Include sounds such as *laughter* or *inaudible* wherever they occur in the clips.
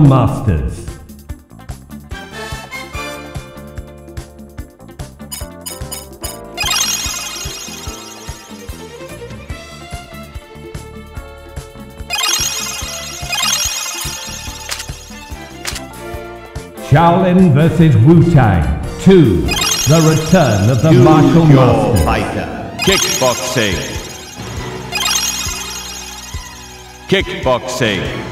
Masters. Shaolin versus Wu-Tang 2. The return of the martial your masters. fighter. Kickboxing. Kickboxing.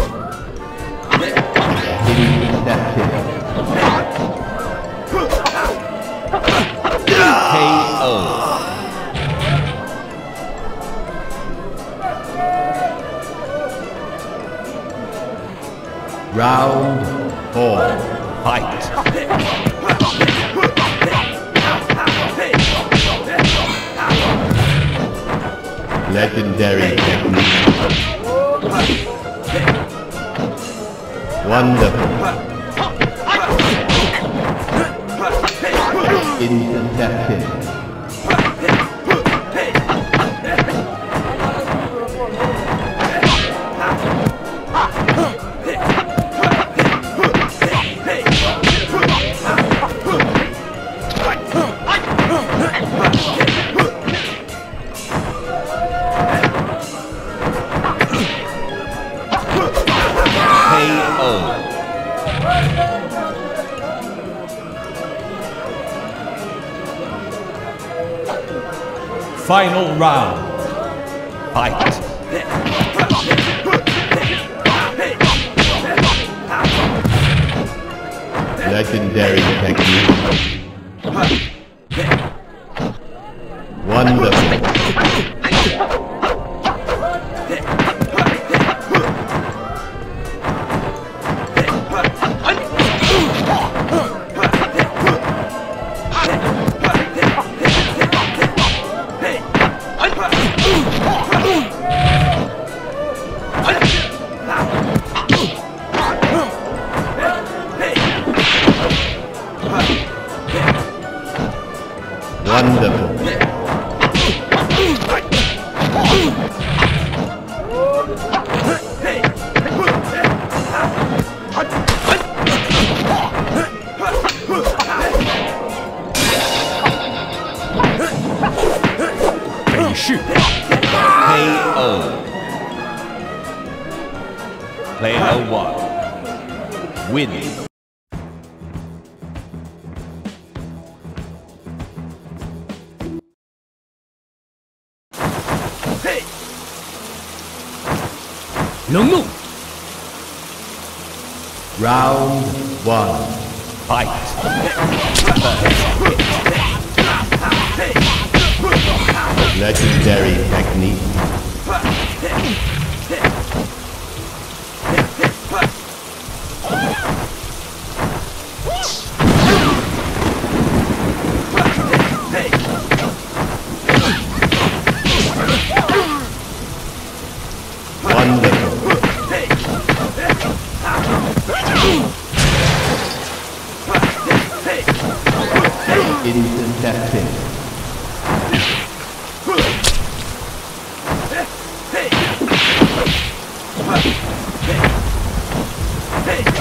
Round four. Fight. Legendary technique. Wonderful. Intercepted. final round. Fight. Legendary technique. Intercepting.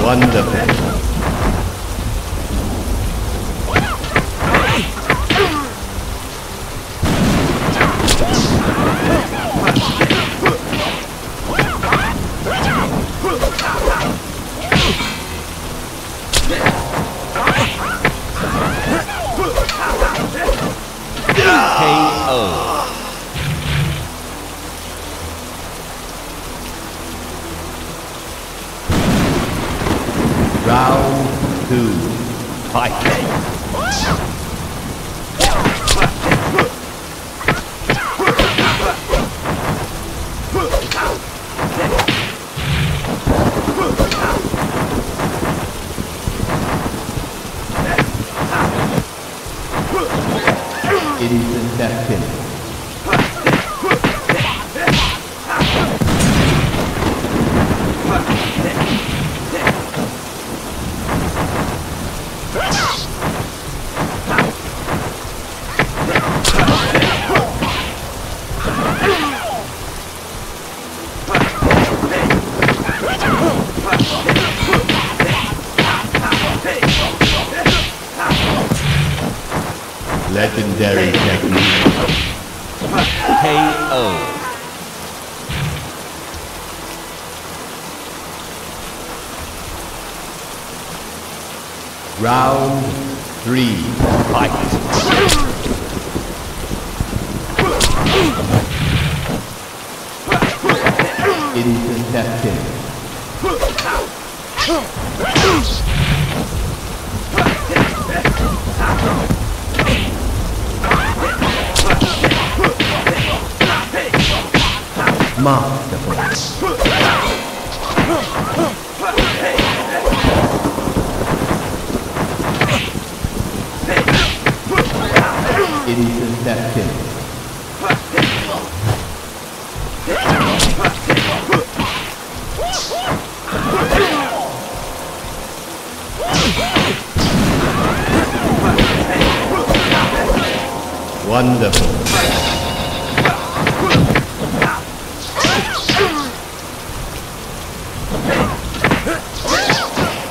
Wonderful. KO. Round two. Fight. Intercepting. Legendary technique. KO. Round three. Fight. It is Intercepting. Masterful. Wonderful.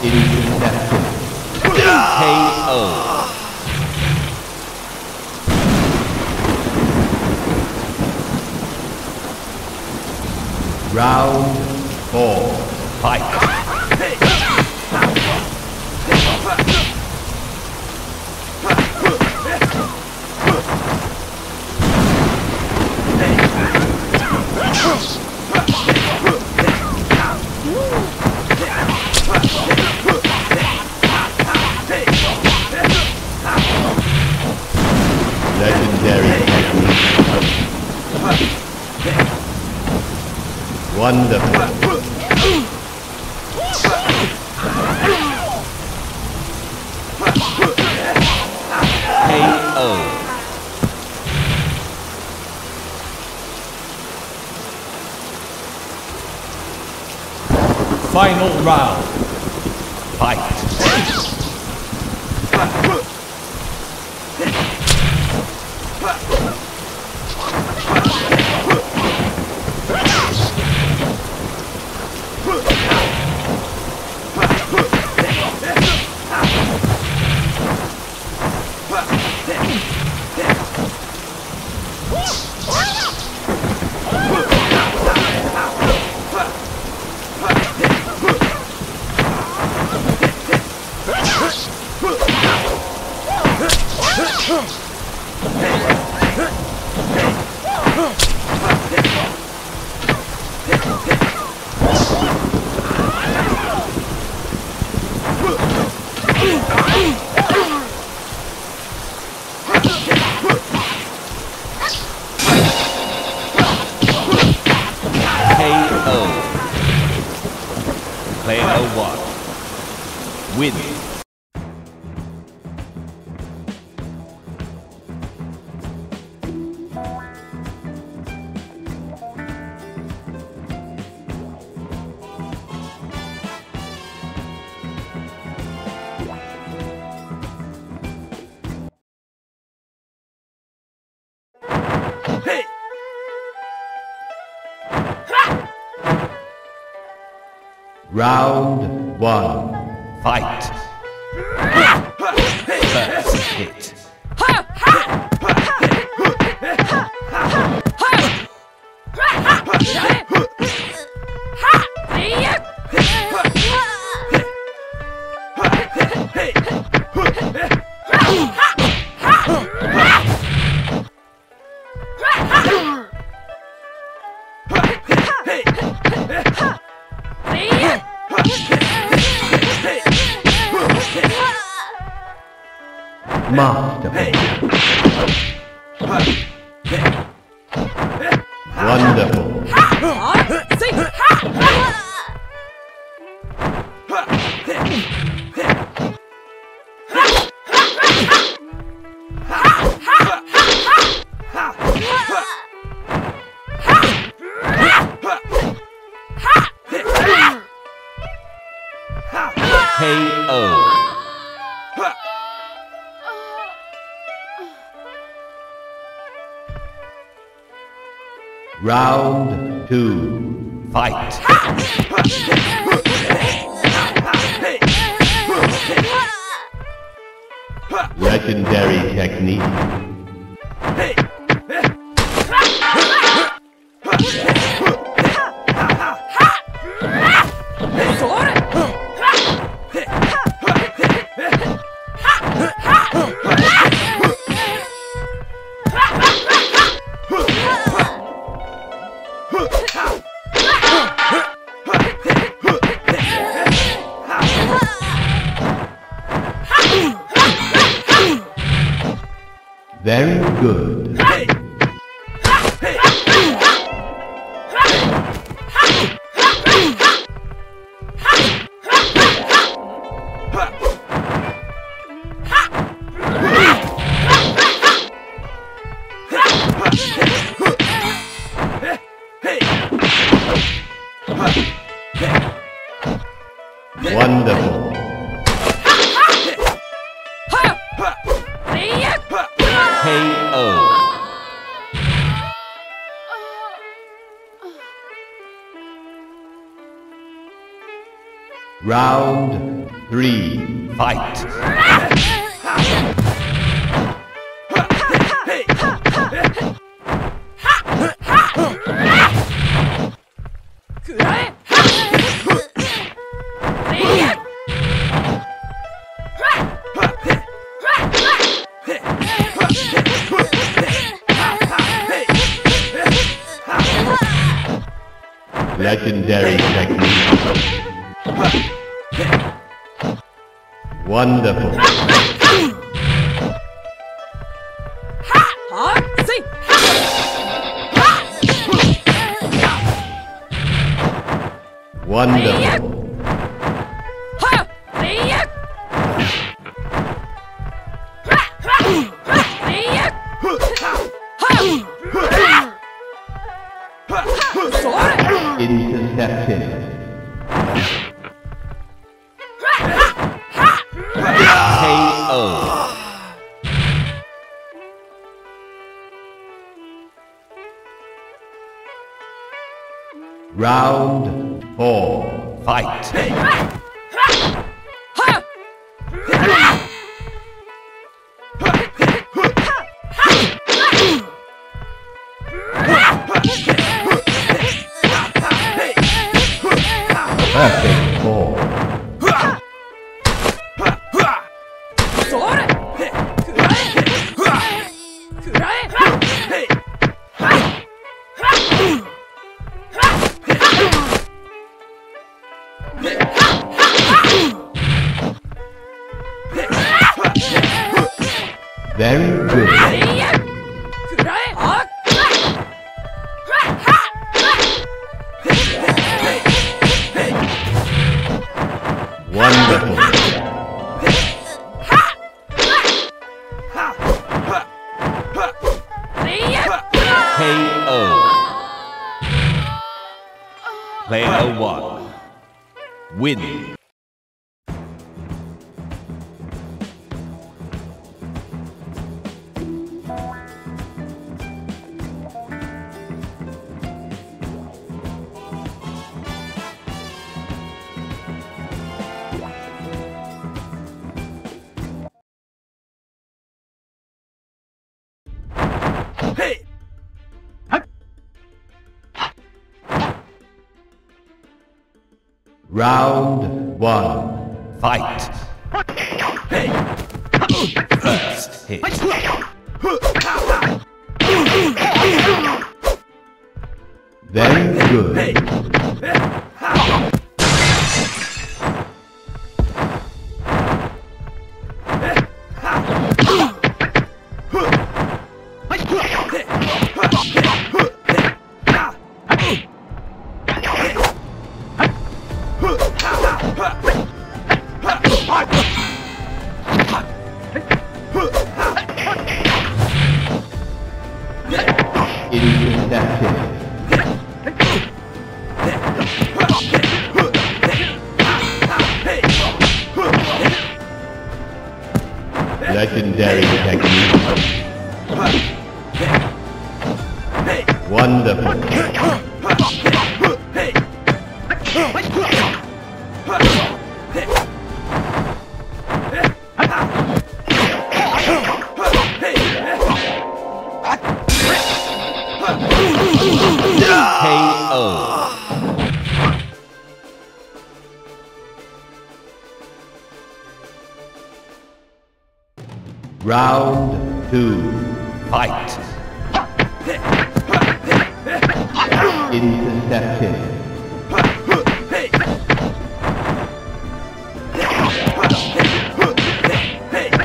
Intercepting. KO. Round four. Fight. Wonderful. KO. Final round. Fight. Round one. Fight. First hit. Masterful. Wonderful. Good. Intercepted. KO. Round four. Fight. Round one. Fight. First hit. Very good.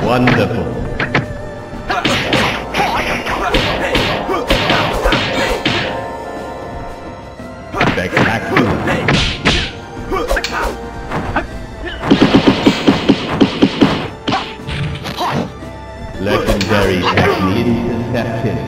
Wonderful. Legendary technique intercepted.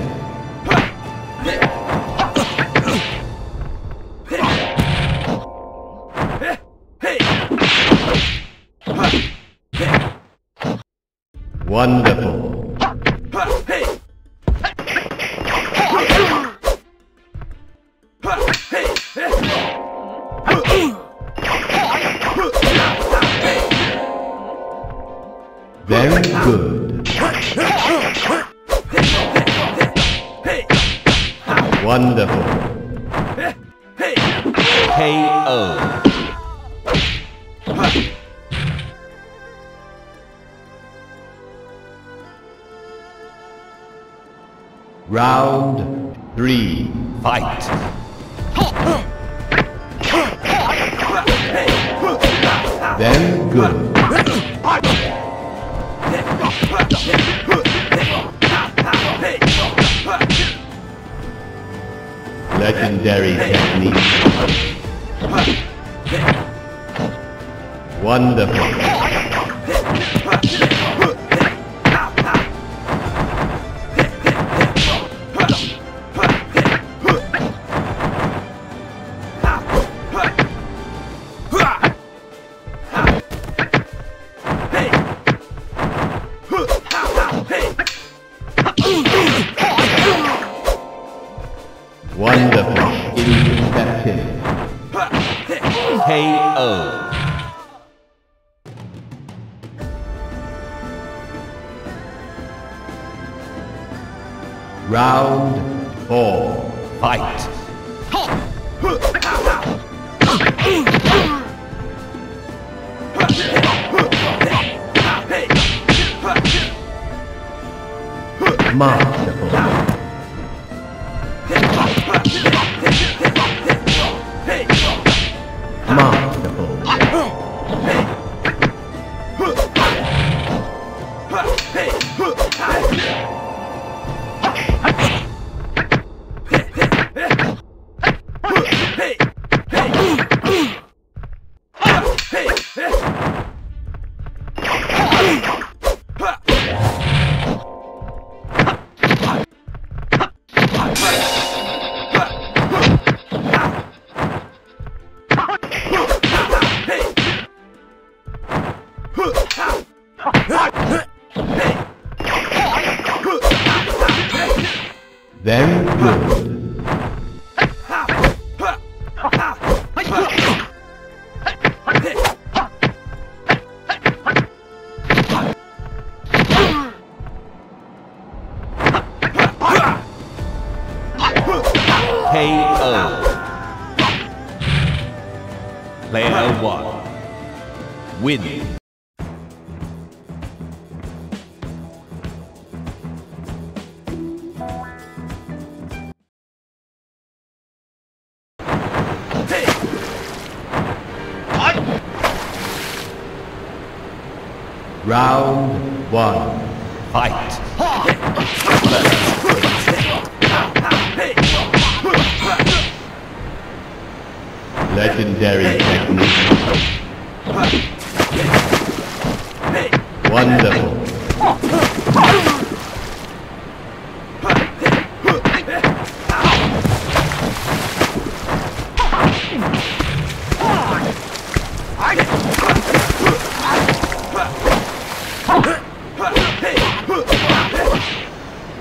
Player one. Win. Round one. Fight. Legendary technique. Wonderful.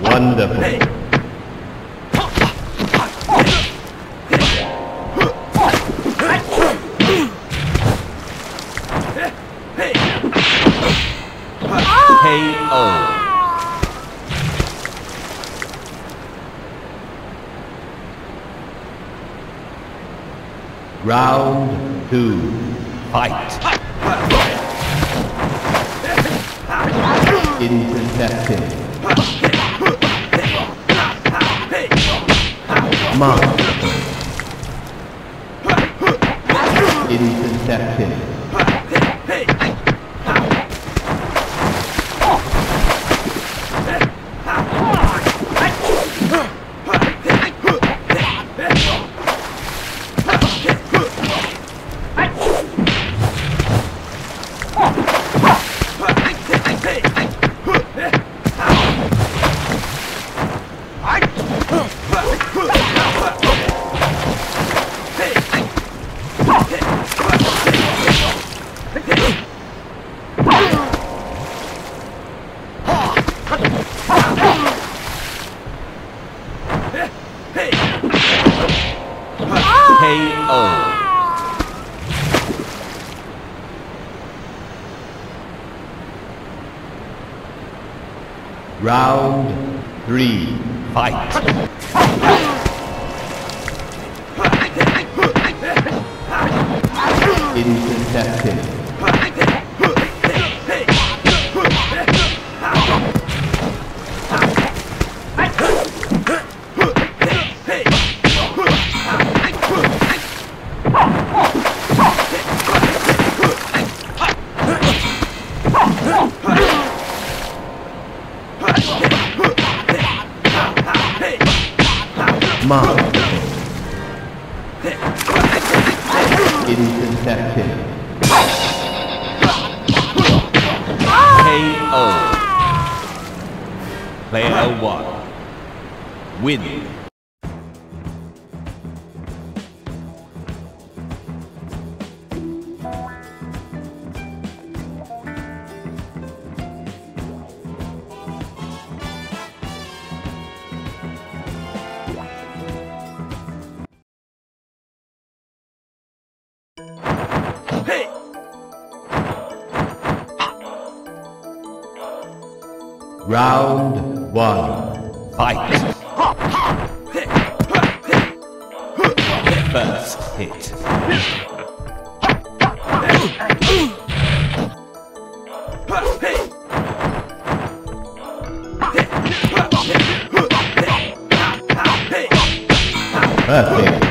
Wonderful. KO. Round two. Fight. Round one. Fight. First hit. Perfect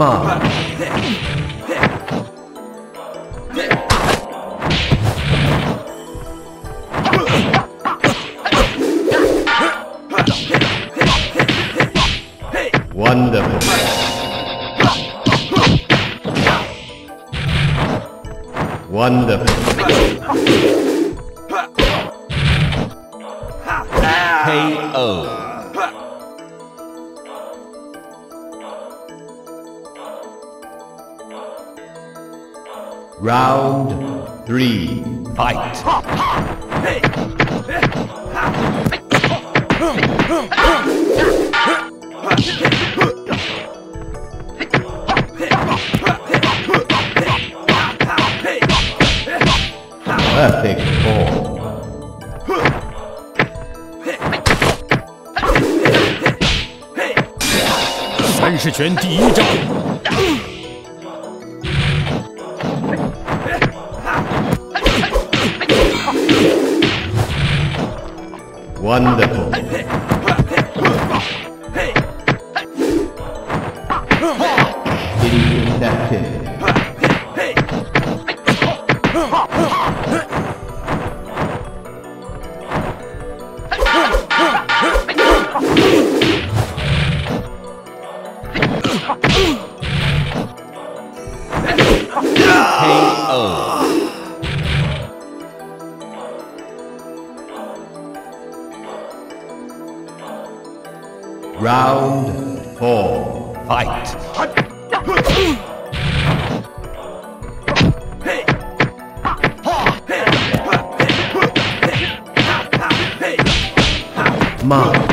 Mark. Wonderful. Wonderful. Round three. Fight. Perfect ball. 三十拳第一招， Wonderful. Intercepted. Round four. Fight. Masterful.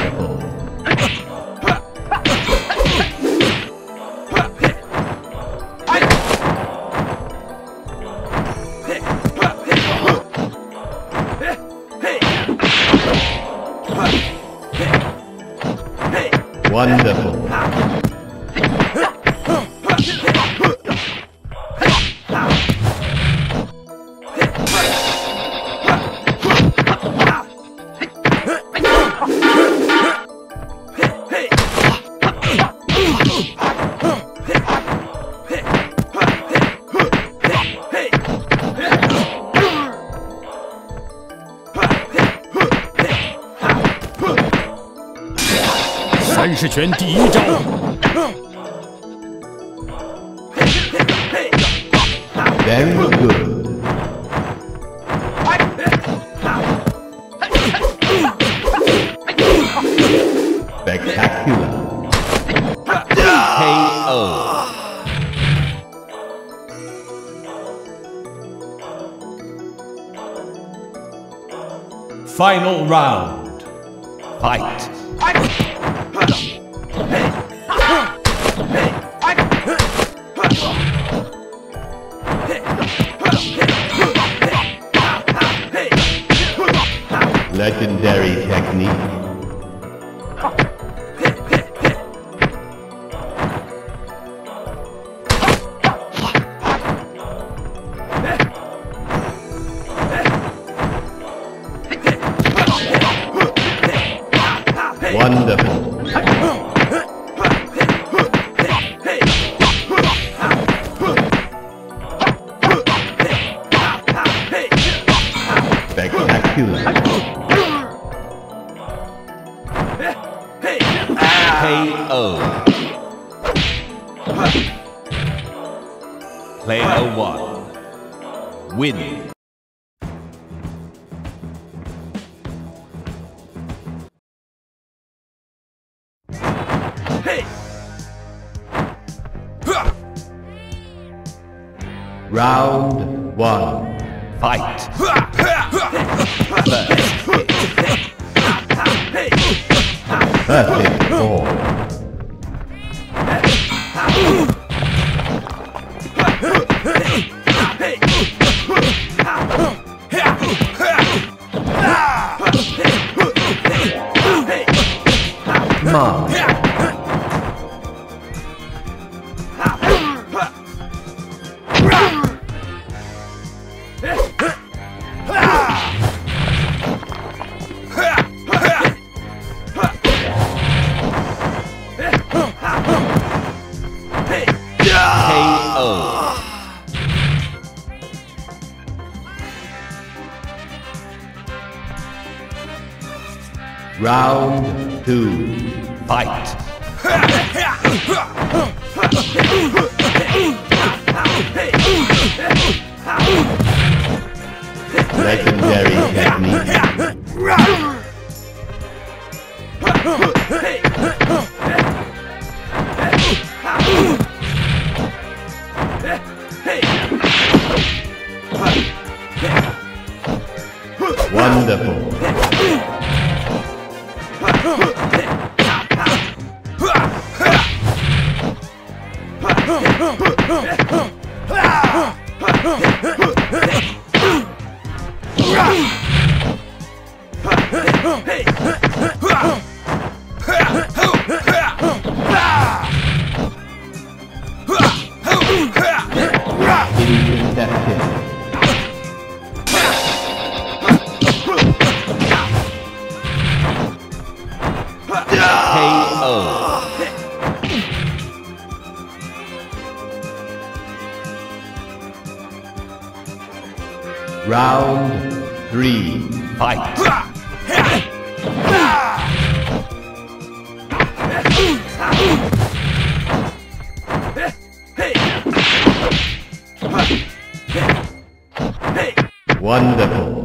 Round two. Fight. Legendary technique. Wonderful. 黑二。Round three, fight. Wonderful.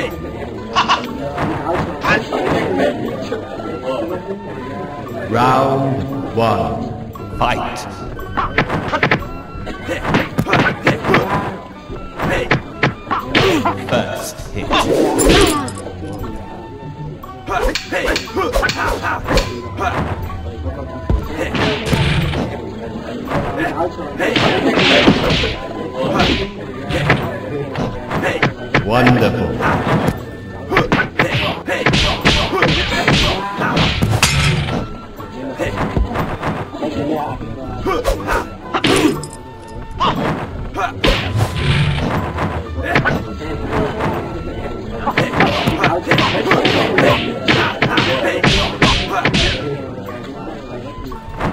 *laughs* Round one. Fight. First hit. *laughs* Wonderful.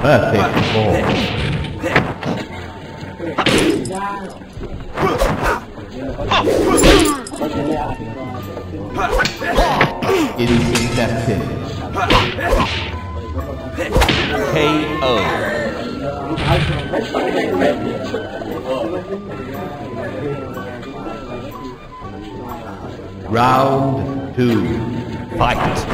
Perfect ball. Intercepted. KO. Round two. Fight.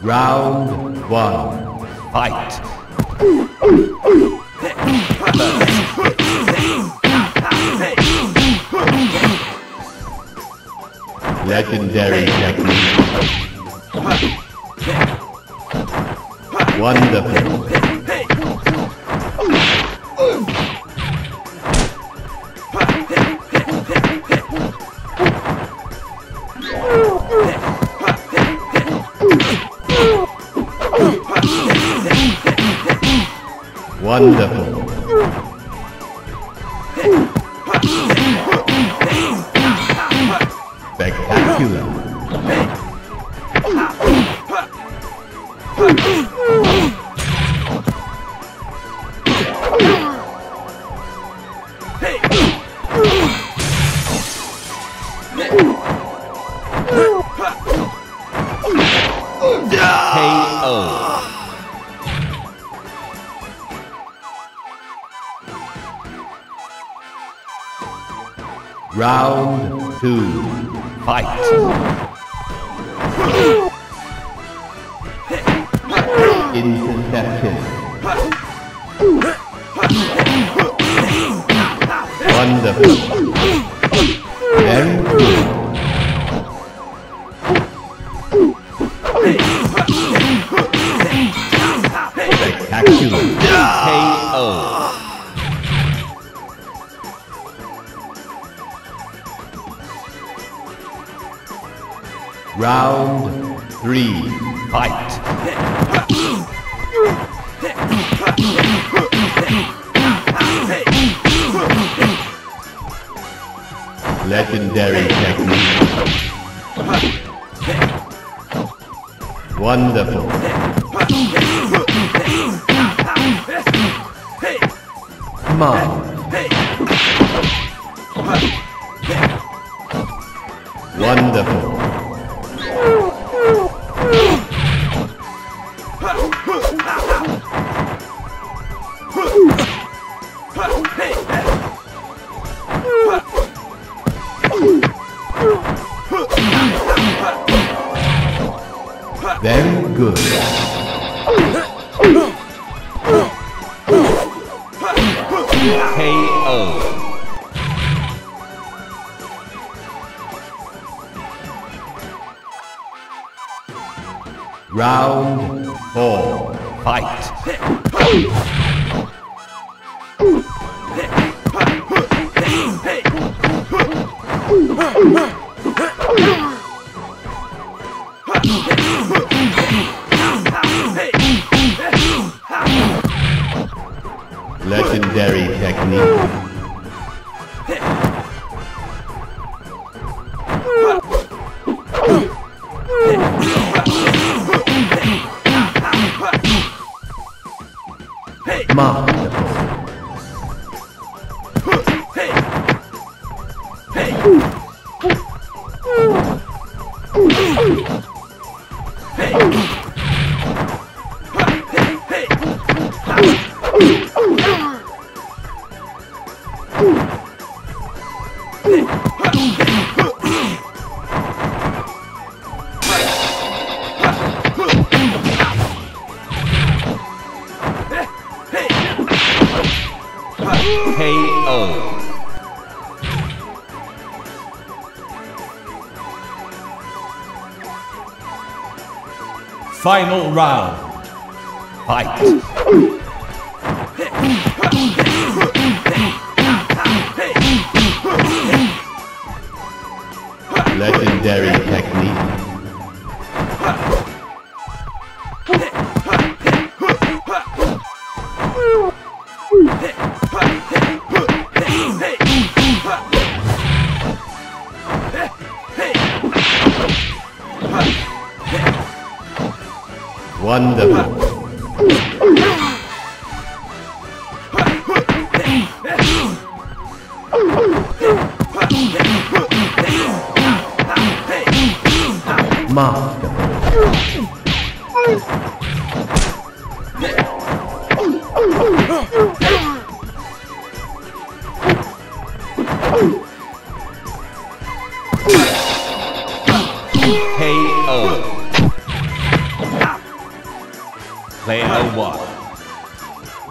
Round one. Fight. Legendary technique. Wonderful. Round three, fight! Legendary technique. Wonderful. Mom. final round.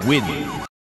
win.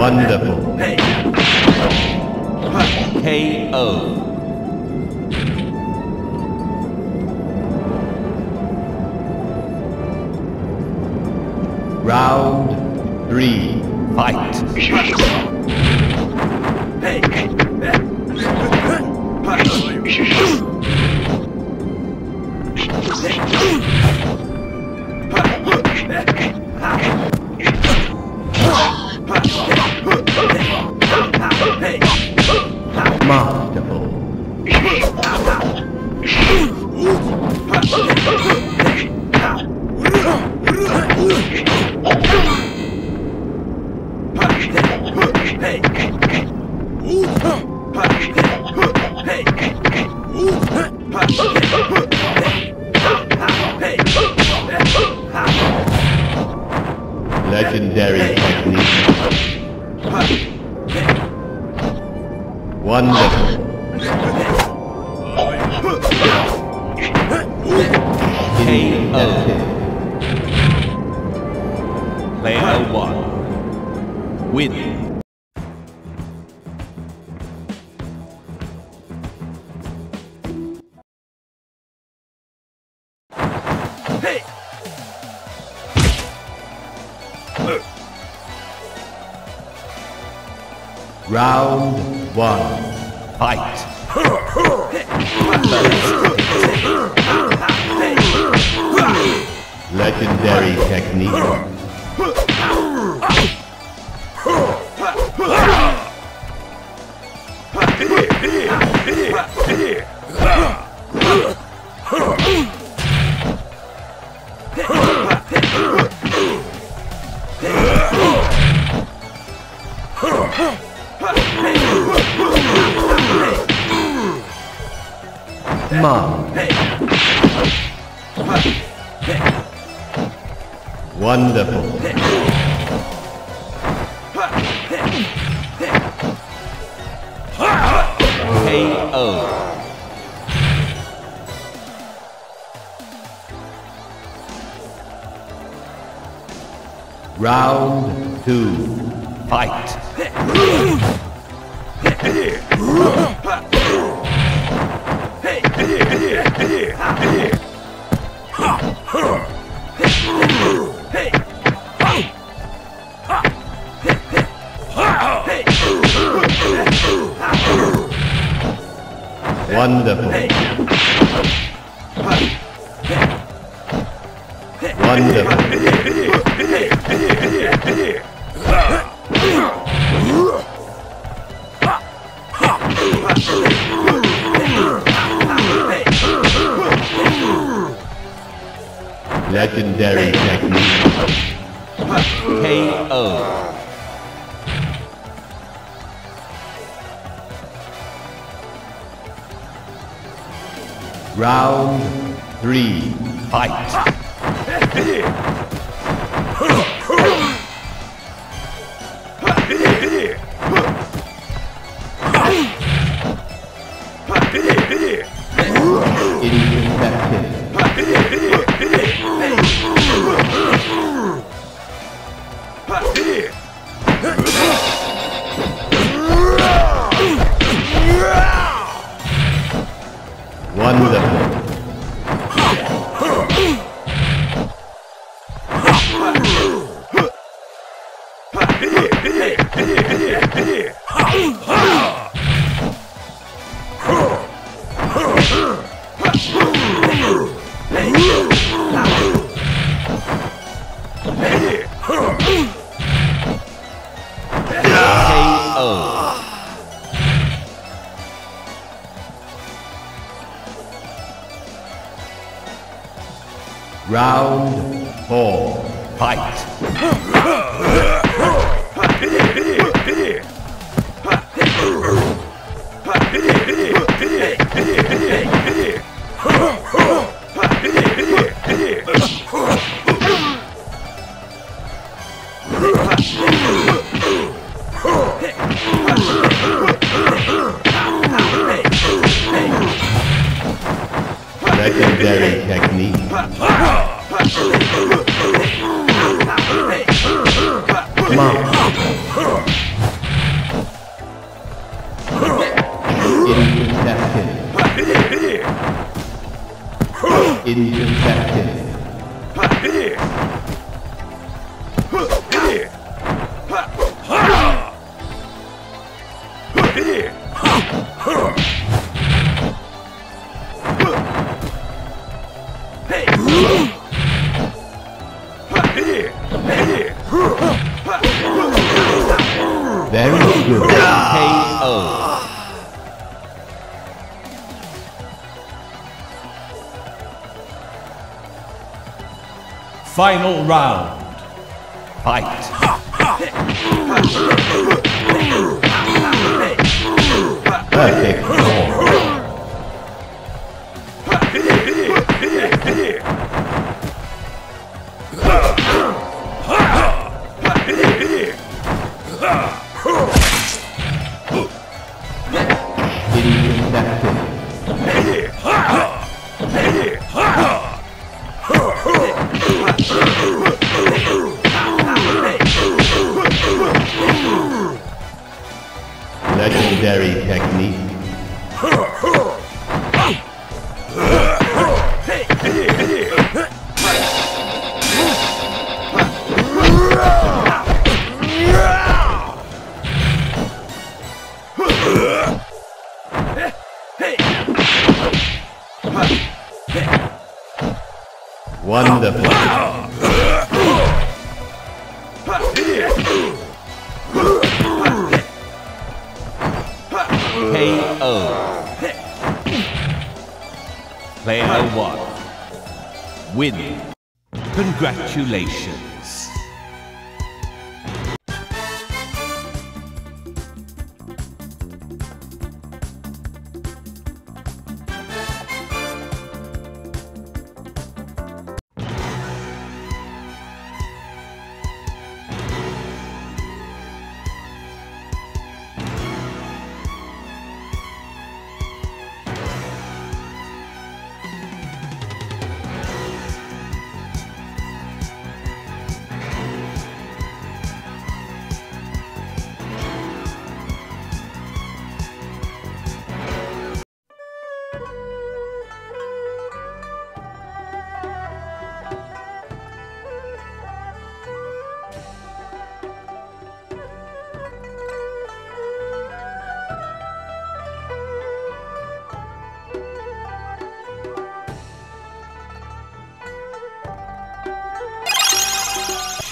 Wonderful. KO. Round three. Fight. Masterful. Legendary technique. Come on. Wonderful. KO. Round two. Fight. *laughs* Wonderful. Wonderful. Legendary technique. KO. Round three. Fight. *laughs* Intercepted. Final round. Fight. Perfect KO. Player one. Win. Congratulations.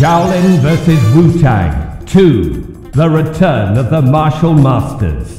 Shaolin vs. Wu Tang 2. The Return of the Martial Masters.